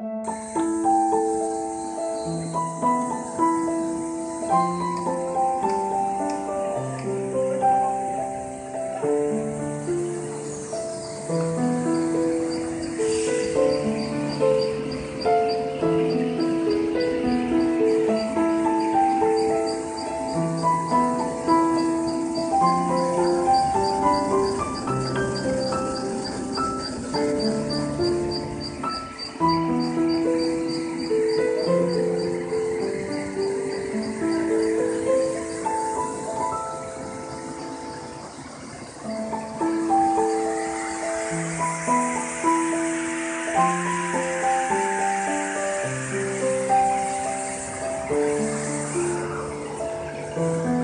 you Amen.